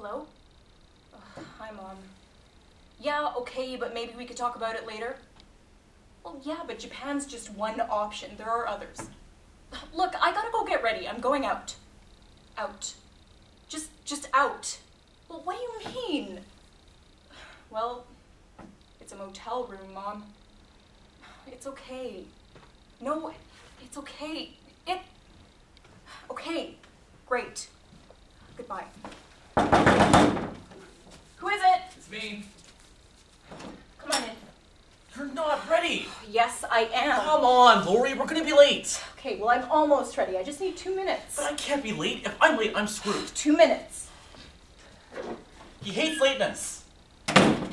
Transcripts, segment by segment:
Hello? Ugh, hi, Mom. Yeah, okay, but maybe we could talk about it later. Well, yeah, but Japan's just one option. There are others. Look, I gotta go get ready. I'm going out. Out. Just, just out. Well, what do you mean? Well, it's a motel room, Mom. It's okay. No, it's okay. It. Okay, great. Goodbye. Who is it? It's me. Come on in. You're not ready. Yes, I am. Come on, Lori, we're gonna be late. Okay, well, I'm almost ready. I just need two minutes. But I can't be late. If I'm late, I'm screwed. Two minutes. He hates lateness.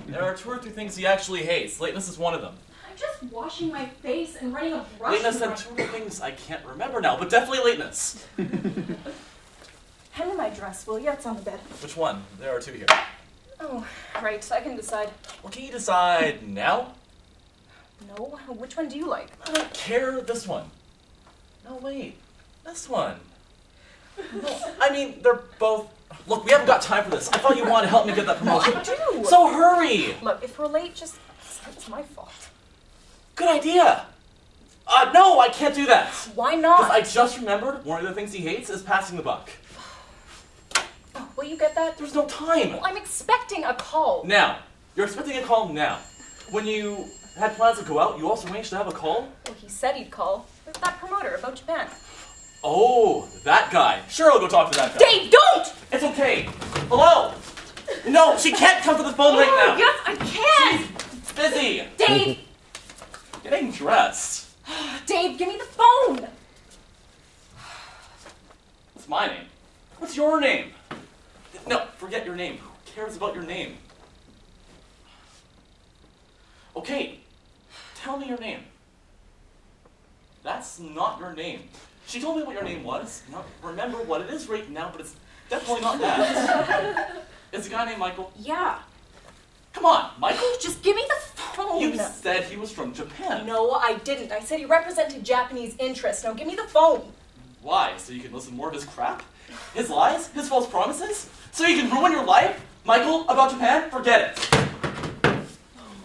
There are two or three things he actually hates. Lateness is one of them. I'm just washing my face and running a brush. Lateness and two other things I can't remember now, but definitely lateness. Hand me my dress, will you? It's on the bed. Which one? There are two here. Oh, right. So I can decide. Well, can you decide now? No. Which one do you like? I don't care. This one. No, wait. This one. No, I mean, they're both. Look, we haven't got time for this. I thought you wanted to help me get that promotion. I do. So hurry! Look, if we're late, just it's my fault. Good idea! Uh, no, I can't do that! Why Because not? I just remembered one of the things he hates is passing the buck. Will you get that? There's no time! Well, I'm expecting a call. Now, you're expecting a call now. When you had plans to go out, you also arranged to have a call? Well, he said he'd call. With that promoter about Japan. Oh, that guy. Sure, I'll go talk to that guy. Dave, don't! It's okay. Hello? No, she can't come to the phone right now. Yes, I can! She's busy. Dave! Getting dressed. Dave, give me the phone! What's my name? What's your name? No, forget your name. Who cares about your name? Okay, tell me your name. That's not your name. She told me what your name was. Now, remember what it is right now, but it's definitely not that. it's a guy named Michael. Yeah. Come on, Michael. Just give me the phone! You said he was from Japan. No, I didn't. I said he represented Japanese interests. Now give me the phone. Why? So you can listen more of his crap? His lies? His false promises? So you can ruin your life? Michael, about Japan? Forget it.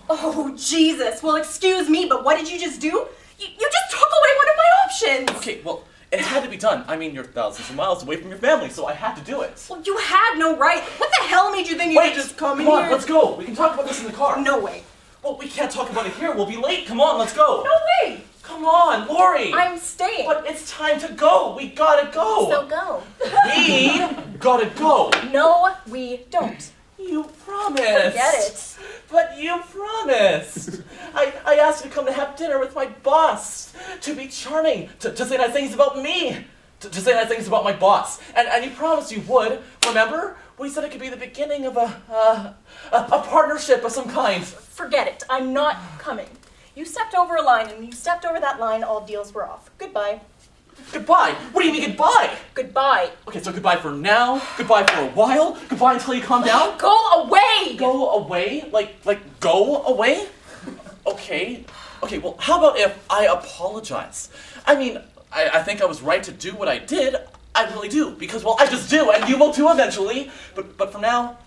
Oh, Jesus. Well, excuse me, but what did you just do? You, you just took away one of my options. Okay, well, it had to be done. I mean, you're thousands of miles away from your family, so I had to do it. Well, you had no right. What the hell made you think you Wait, could just come, come in Come on, here? let's go. We can talk about this in the car. No way. Well, we can't talk about it here. We'll be late. Come on, let's go. No way. Come on, Lori. I'm staying. But it's time to go. We gotta go. So go. we gotta go. No, we don't. You promised. Forget it. But you promised. I, I asked you to come to have dinner with my boss, to be charming, to, to say nice things about me, to, to say nice things about my boss. And, and you promised you would. Remember? We said it could be the beginning of a, uh, a, a partnership of some kind. Forget it. I'm not coming. You stepped over a line, and when you stepped over that line, all deals were off. Goodbye. Goodbye. What do you mean goodbye? Goodbye. Okay, so goodbye for now, goodbye for a while, goodbye until you calm down. Go away! Go away? Like, like, go away? Okay. Okay, well, how about if I apologize? I mean, I, I think I was right to do what I did. I really do. Because, well, I just do, and you will too eventually. But, but for now,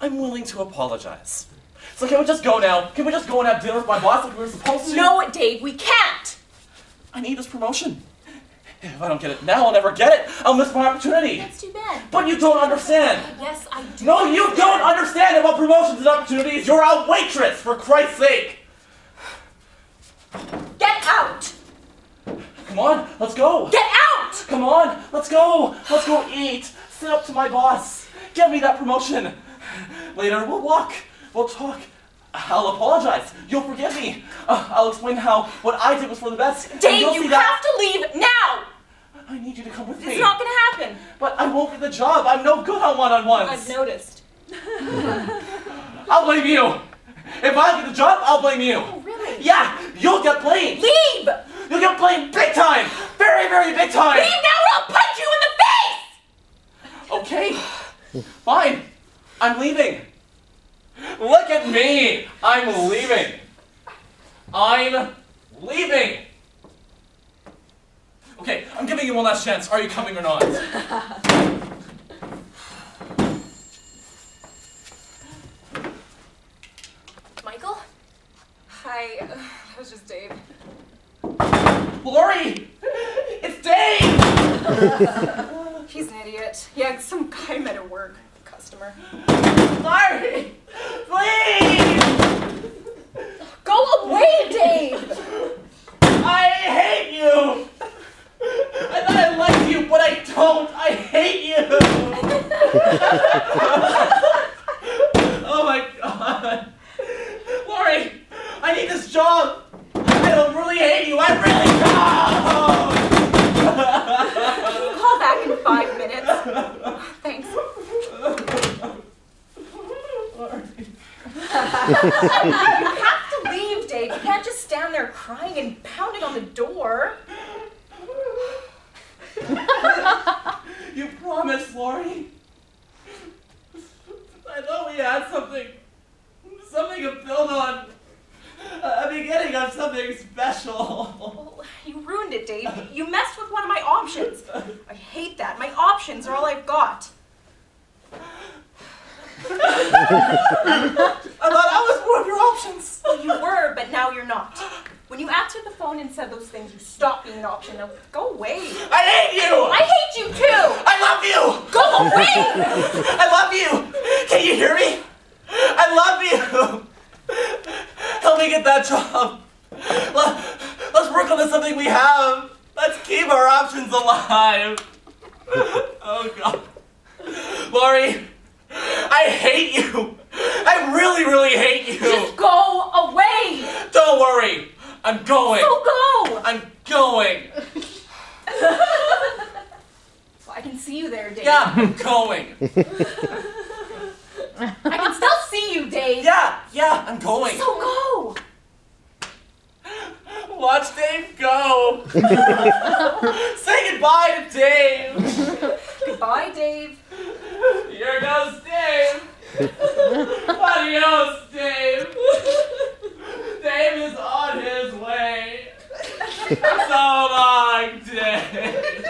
I'm willing to apologize. So can we just go now? Can we just go and have dinner with my boss like we were supposed to? No, Dave, we can't! I need this promotion. If I don't get it now, I'll never get it. I'll miss my opportunity. That's too bad. But you don't understand. Yes, I do. No, you don't understand about promotions and opportunities. You're a waitress, for Christ's sake. Get out! Come on, let's go. Get out! Come on, let's go. Let's go eat. Sit up to my boss. Get me that promotion. Later, we'll walk. We'll talk. I'll apologize. You'll forgive me. Uh, I'll explain how what I did was for the best. Dave, you see that- have to leave now! I need you to come with me. It's not gonna happen. But I won't get the job. I'm no good on one-on-ones. I've noticed. I'll blame you. If I get the job, I'll blame you. Oh, really? Yeah, you'll get blamed. Leave! You'll get blamed big time. Very, very big time. Leave now or I'll punch you in the face! Okay, fine. I'm leaving. Look at me! I'm leaving! I'm leaving! Okay, I'm giving you one last chance. Are you coming or not? Michael? Hi, uh, that was just Dave. Lori! It's Dave! He's an idiot. Yeah, some guy met at work. Customer. Lori! You have to leave, Dave. You can't just stand there crying and pounding on the door. You promised, Lori. I thought we had something, something to build on. A beginning of something special. Well, you ruined it, Dave. You messed with one of my options. I hate that. My options are all I've got. options. Well, you were, but now you're not. When you answered the phone and said those things, you stopped being an option. Now go away. I hate you. I hate you too. I love you. Go away. I love you. Can you hear me? I love you. Help me get that job. Let, let's work on the something we have. Let's keep our options alive. Oh God. Lori, I hate you. I really, really hate you. Just go away. Don't worry. I'm going. So go. I'm going. So I can see you there, Dave. Yeah, I'm going. I can still see you, Dave. Yeah, yeah, I'm going. So go. Watch Dave go. Say goodbye to Dave. Goodbye, Dave. Here goes Dave somebody else, Dave. Dave is on his way. so long, Dave.